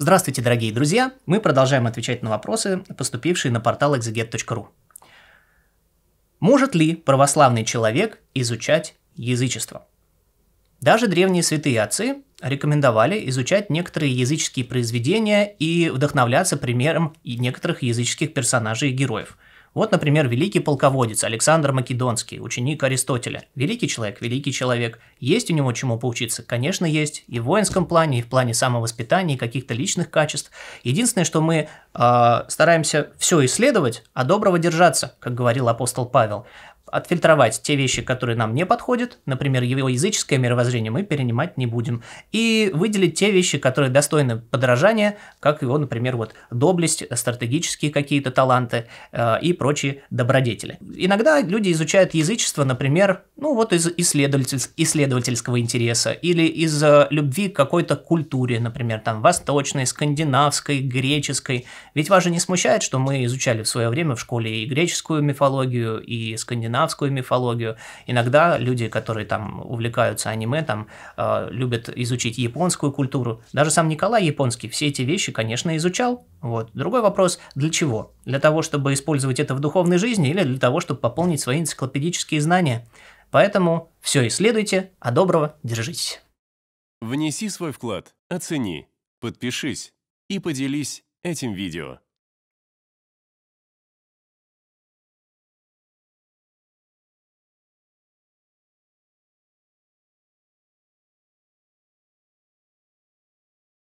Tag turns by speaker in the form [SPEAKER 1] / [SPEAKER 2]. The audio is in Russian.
[SPEAKER 1] Здравствуйте, дорогие друзья! Мы продолжаем отвечать на вопросы, поступившие на портал exeget.ru. Может ли православный человек изучать язычество? Даже древние святые отцы рекомендовали изучать некоторые языческие произведения и вдохновляться примером некоторых языческих персонажей и героев – вот, например, великий полководец Александр Македонский, ученик Аристотеля. Великий человек, великий человек. Есть у него чему поучиться? Конечно, есть. И в воинском плане, и в плане самовоспитания, и каких-то личных качеств. Единственное, что мы э, стараемся все исследовать, а доброго держаться, как говорил апостол Павел отфильтровать те вещи, которые нам не подходят, например, его языческое мировоззрение мы перенимать не будем, и выделить те вещи, которые достойны подражания, как его, например, вот доблесть, стратегические какие-то таланты э, и прочие добродетели. Иногда люди изучают язычество, например, ну вот из исследователь, исследовательского интереса или из э, любви к какой-то культуре, например, там восточной, скандинавской, греческой. Ведь вас же не смущает, что мы изучали в свое время в школе и греческую мифологию, и скандинавскую скандинавскую мифологию. Иногда люди, которые там увлекаются аниме, там э, любят изучить японскую культуру. Даже сам Николай Японский все эти вещи, конечно, изучал. Вот. Другой вопрос, для чего? Для того, чтобы использовать это в духовной жизни или для того, чтобы пополнить свои энциклопедические знания? Поэтому все исследуйте, а доброго держитесь.
[SPEAKER 2] Внеси свой вклад, оцени, подпишись и поделись этим видео.